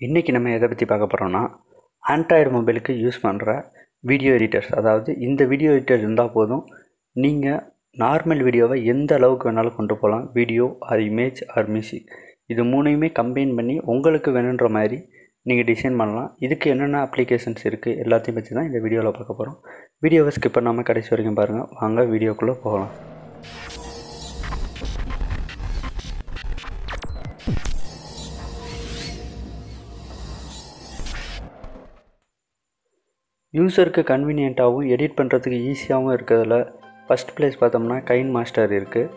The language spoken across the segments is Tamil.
இன்றைக்கி நம்ம எதை பற்றி பார்க்க போகிறோம்னா ஆண்ட்ராய்டு மொபைலுக்கு யூஸ் பண்ணுற வீடியோ எடிட்டர்ஸ் அதாவது இந்த வீடியோ எடிட்டர் இருந்தால் போதும் நீங்கள் நார்மல் வீடியோவை எந்த அளவுக்கு வேணாலும் கொண்டு போகலாம் video or image or music இது மூணையுமே கம்பைன் பண்ணி உங்களுக்கு வேணுன்ற மாதிரி நீங்கள் டிசைன் பண்ணலாம். இதுக்கு என்னென்ன அப்ளிகேஷன்ஸ் இருக்குது எல்லாத்தையும் பற்றி தான் இந்த வீடியோவில் பார்க்க போகிறோம் வீடியோவை ஸ்கிப் பண்ணாமல் கடைசி வரைக்கும் பாருங்கள் வாங்க வீடியோக்குள்ளே போகலாம். யூஸருக்கு கன்வீனியண்ட்டாகவும் எடிட் பண்ணுறதுக்கு ஈஸியாகவும் இருக்கிறதுல ஃபஸ்ட் ப்ளேஸ் பார்த்தோம்னா கைன் மாஸ்டர் இருக்குது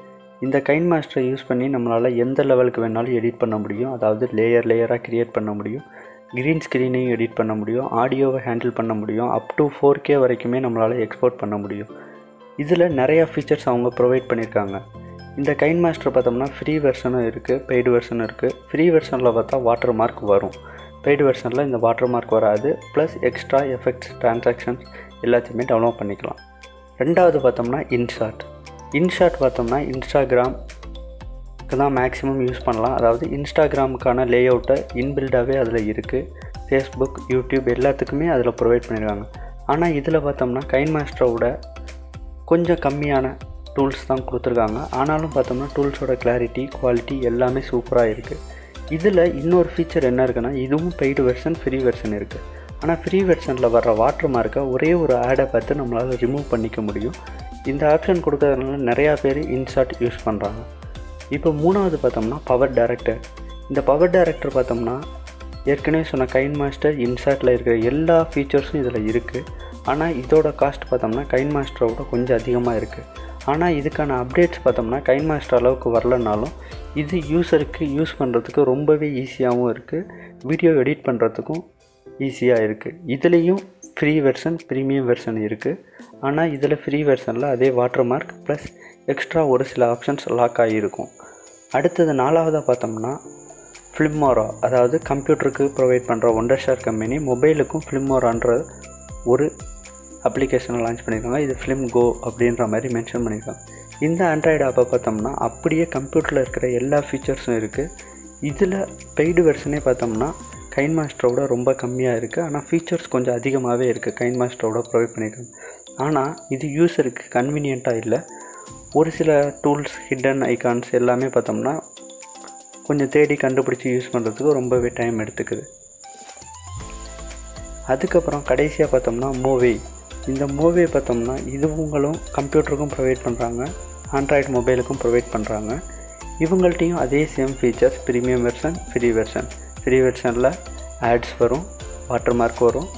இந்த கைன் மாஸ்டரை யூஸ் பண்ணி நம்மளால் எந்த லெவலுக்கு வேணாலும் எடிட் பண்ண முடியும். அதாவது லேயர் லேயராக க்ரியேட் பண்ண முடியும். க்ரீன் ஸ்க்ரீனையும் எடிட் பண்ண முடியும். ஆடியோவை ஹேண்டில் பண்ண முடியும். அப் டு ஃபோர் கே வரைக்குமே நம்மளால் எக்ஸ்போர்ட் பண்ண முடியும். இதில் நிறையா ஃபீச்சர்ஸ் அவங்க ப்ரொவைட் பண்ணியிருக்காங்க இந்த கைன் மாஸ்டர் பார்த்தோம்னா ஃப்ரீ வெர்ஷனும் இருக்குது பெய்டு வெர்ஷனும் இருக்குது ஃப்ரீ வெர்ஷனில் பார்த்தா வாட்டர் மார்க் வரும். பெய்டு வெர்ஷனில் இந்த வாட்டர் மார்க் வராது. ப்ளஸ் எக்ஸ்ட்ரா எஃபெக்ட்ஸ் ட்ரான்சாக்ஷன்ஸ் எல்லாத்தையுமே டவுன்லோட் பண்ணிக்கலாம். ரெண்டாவது பார்த்தோம்னா இன்ஷாட் இன்ஷாட் பார்த்தோம்னா இன்ஸ்டாகிராம்க்கு தான் மேக்ஸிமம் யூஸ் பண்ணலாம். அதாவது இன்ஸ்டாகிராமுக்கான லே அவுட்டை இன்பில்டாகவே அதில் இருக்குது ஃபேஸ்புக் யூடியூப் எல்லாத்துக்குமே அதில் ப்ரொவைட் பண்ணிடுவாங்க ஆனால் இதில் பார்த்தோம்னா கைன் மாஸ்டரோட கொஞ்சம் கம்மியான டூல்ஸ் தான் கொடுத்துருக்காங்க. ஆனாலும் பார்த்தோம்னா டூல்ஸோட கிளாரிட்டி குவாலிட்டி எல்லாமே சூப்பராக இருக்குது இதில் இன்னொரு ஃபீச்சர் என்ன இருக்குன்னா இதுவும் பெய்டு வெர்ஷன் ஃப்ரீ வெர்ஷன் இருக்குது ஆனால் ஃப்ரீ வெர்ஷனில் வர்ற வாட்டர் மார்க்கை ஒரே ஒரு ஆடை பார்த்து நம்மளால் ரிமூவ் பண்ணிக்க முடியும். இந்த ஆப்ஷன் கொடுக்கறதுனால நிறையா பேர் இன்ஷாட் யூஸ் பண்ணுறாங்க இப்போ மூணாவது பார்த்தோம்னா பவர் டேரக்டர் இந்த பவர் டேரக்டர் பார்த்தோம்னா ஏற்கனவே சொன்ன கைன் மாஸ்டர் இன்சாட்டில் இருக்கிற எல்லா ஃபீச்சர்ஸும் இதில் இருக்குது ஆனால் இதோட காஸ்ட் பார்த்தோம்னா கைன் மாஸ்டரோட கொஞ்சம் அதிகமாக இருக்குது ஆனால் இதுக்கான அப்டேட்ஸ் பார்த்தோம்னா கைன் மாஸ்டர் அளவுக்கு வரலனாலும் இது யூஸருக்கு யூஸ் பண்ணுறதுக்கு ரொம்பவே ஈஸியாகவும் இருக்குது வீடியோ எடிட் பண்ணுறதுக்கும் ஈஸியாக இருக்குது இதுலேயும் ஃப்ரீ வெர்ஷன் ப்ரீமியம் வெர்ஷன் இருக்குது ஆனால் இதில் ஃப்ரீ வெர்ஷனில் அதே வாட்டர் மார்க் ப்ளஸ் எக்ஸ்ட்ரா ஒரு சில ஆப்ஷன்ஸ் லாக் ஆகியிருக்கும் அடுத்தது நாலாவதாக பார்த்தோம்னா ஃப்ளிம்மோரா அதாவது கம்ப்யூட்டருக்கு ப்ரொவைட் பண்ணுற ஒண்டர் ஷேர் கம்பெனி மொபைலுக்கும் ஃப்ளிம்மோரான்ற ஒரு அப்ளிகேஷனை லான்ச் பண்ணியிருக்காங்க. இது ஃபிலிம் கோ அப்படின்ற மாதிரி மென்ஷன் பண்ணியிருக்காங்க. இந்த ஆண்ட்ராய்டு ஆப்பை பார்த்தோம்னா அப்படியே கம்ப்யூட்டரில் இருக்கிற எல்லா ஃபீச்சர்ஸும் இருக்குது இதில் பெய்டு வெர்ஷனே பார்த்தோம்னா கைன் மாஸ்டரோட ரொம்ப கம்மியாக இருக்குது ஆனால் ஃபீச்சர்ஸ் கொஞ்சம் அதிகமாகவே இருக்குது கைன் மாஸ்டரோட ப்ரொவைட் பண்ணியிருக்காங்க. ஆனால் இது யூஸருக்கு கன்வீனியண்ட்டாக இல்லை. ஒரு சில டூல்ஸ் ஹிடன் ஐகான்ஸ் எல்லாமே பார்த்தோம்னா கொஞ்சம் தேடி கண்டுபிடிச்சி யூஸ் பண்ணுறதுக்கு ரொம்பவே டைம் எடுத்துக்குது. அதுக்கப்புறம் கடைசியாக பார்த்தோம்னா மூவி இந்த மூவியை பார்த்தோம்னா இதுவங்களும் கம்ப்யூட்டருக்கும் ப்ரொவைட் பண்ணுறாங்க ஆண்ட்ராய்டு மொபைலுக்கும் ப்ரொவைட் பண்ணுறாங்க இவங்கள்ட்டையும் அதே same features premium version free version free வெர்ஷனில் ads வரும் வாட்டர் மார்க் வரும்.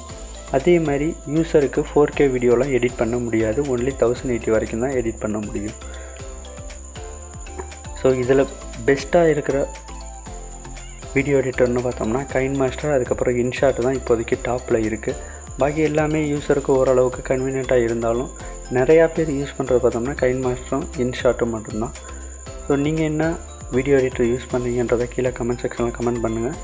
அதே மாதிரி யூஸருக்கு ஃபோர் கே வீடியோலாம் எடிட் பண்ண முடியாது. ஒன்லி தௌசண்ட் எயிட்டி வரைக்கும் தான் எடிட் பண்ண முடியும். ஸோ இதில் பெஸ்ட்டாக இருக்கிற வீடியோ எடிட்டர்னு பார்த்தோம்னா கைன் மாஸ்டர் அதுக்கப்புறம் இன்ஷாட் தான் இப்போதைக்கு டாப்பில் இருக்குது பாக்கி எல்லாமே யூஸருக்கு ஓரளவுக்கு கன்வீனியண்ட்டாக இருந்தாலும் நிறையா பேர் யூஸ் பண்ணுறது பார்த்தோம்னா கைன் மாஸ்டரும் இன்ஷாட்டும் மட்டும்தான். ஸோ நீங்கள் என்ன வீடியோ எடிட்டர் யூஸ் பண்ணுறீங்கன்றதை கீழே கமெண்ட் செக்ஷனில் கமெண்ட் பண்ணுங்கள்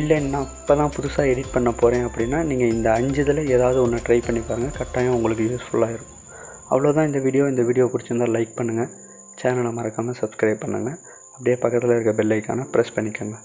இல்லை நான் இப்போ தான் புதுசாக எடிட் பண்ண போகிறேன் அப்படின்னா நீங்கள் இந்த அஞ்சு இதில் ஏதாவது ஒன்று ட்ரை பண்ணி பாருங்கள் கட்டாயம் உங்களுக்கு யூஸ்ஃபுல்லாக இருக்கும். அவ்வளோதான் இந்த வீடியோ இந்த வீடியோ பிடிச்சிருந்தால் லைக் பண்ணுங்கள் சேனலை மறக்காமல் சப்ஸ்கிரைப் பண்ணுங்கள் அப்படியே பக்கத்தில் இருக்க பெல் ஐக்கானை ப்ரெஸ் பண்ணிக்கோங்க.